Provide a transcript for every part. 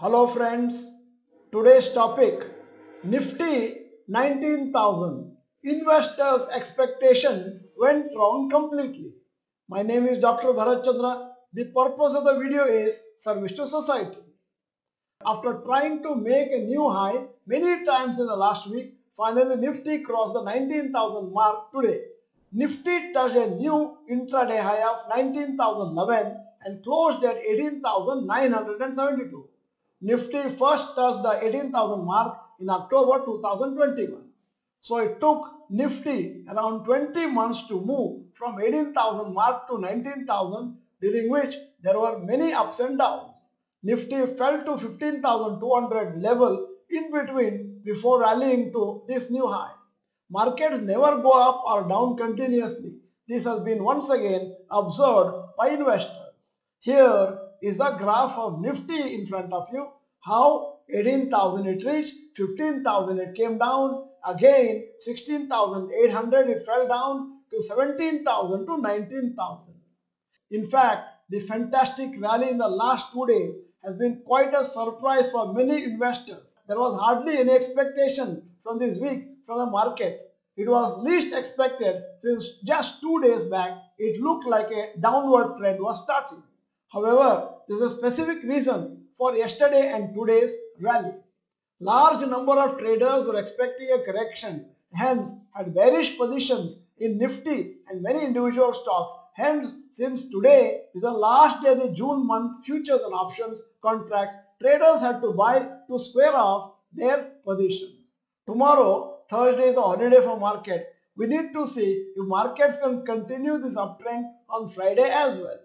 Hello friends, today's topic Nifty 19,000. Investors' expectation went wrong completely. My name is Dr. Bharath Chandra. The purpose of the video is service to society. After trying to make a new high many times in the last week, finally Nifty crossed the 19,000 mark today. Nifty touched a new intraday high of 19,011 and closed at 18,972. Nifty first touched the 18,000 mark in October 2021. So it took Nifty around 20 months to move from 18,000 mark to 19,000 during which there were many ups and downs. Nifty fell to 15,200 level in between before rallying to this new high. Markets never go up or down continuously. This has been once again observed by investors. Here is a graph of Nifty in front of you. How 18,000 it reached, 15,000 it came down, again 16,800 it fell down to 17,000 to 19,000. In fact, the fantastic rally in the last two days has been quite a surprise for many investors. There was hardly any expectation from this week from the markets. It was least expected since just two days back it looked like a downward trend was starting. However, there is a specific reason for yesterday and today's rally. Large number of traders were expecting a correction, hence had bearish positions in Nifty and many individual stocks. Hence, since today is the last day of the June month futures and options contracts, traders had to buy to square off their positions. Tomorrow, Thursday is a holiday for markets. We need to see if markets can continue this uptrend on Friday as well.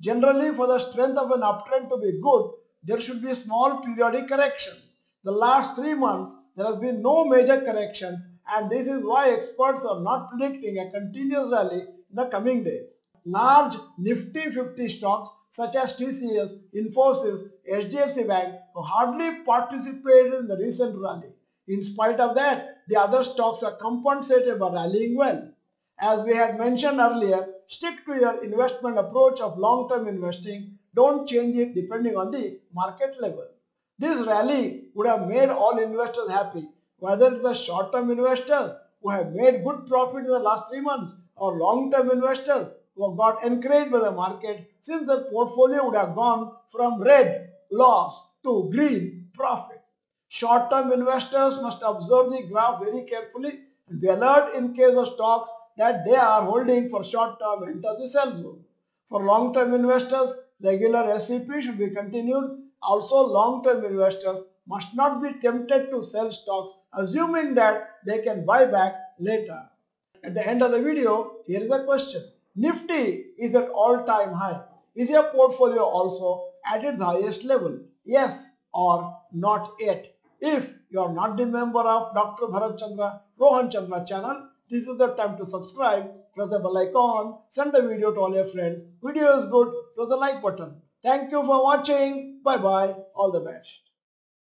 Generally, for the strength of an uptrend to be good, there should be small periodic corrections. The last three months, there has been no major corrections and this is why experts are not predicting a continuous rally in the coming days. Large Nifty 50 stocks such as TCS, Infosys, HDFC Bank hardly participated in the recent rally. In spite of that, the other stocks are compensated by rallying well. As we had mentioned earlier, stick to your investment approach of long-term investing. Don't change it depending on the market level. This rally would have made all investors happy, whether the short-term investors who have made good profit in the last three months or long-term investors who got encouraged by the market since their portfolio would have gone from red loss to green profit. Short-term investors must observe the graph very carefully and be alert in case of stocks that they are holding for short-term enter the sell zone. For long-term investors, regular SIP should be continued. Also, long-term investors must not be tempted to sell stocks assuming that they can buy back later. At the end of the video, here is a question. Nifty is at all-time high. Is your portfolio also at its highest level? Yes or not yet? If you are not the member of Dr. Bharath Chandra Rohan Chandra channel, this is the time to subscribe, press the bell icon, send the video to all your friends. Video is good, press the like button. Thank you for watching. Bye bye. All the best.